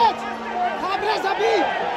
Abre Abra, Zabir!